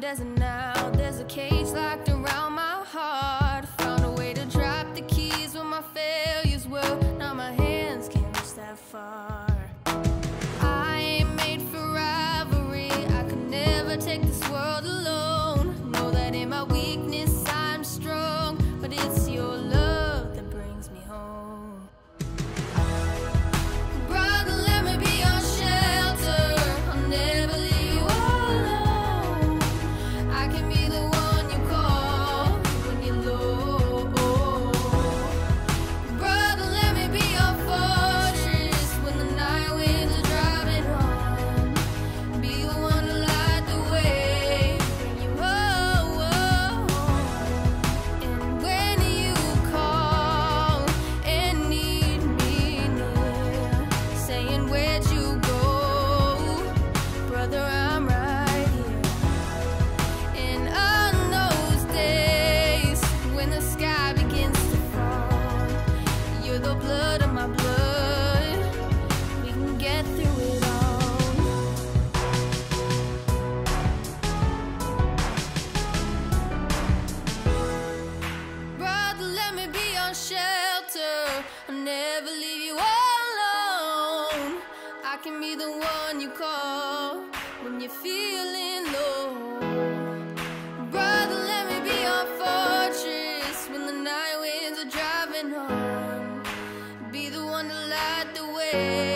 desert now. There's a cage locked around my heart. I'll never leave you alone. I can be the one you call when you're feeling low. Brother, let me be your fortress when the night winds are driving on. Be the one to light the way.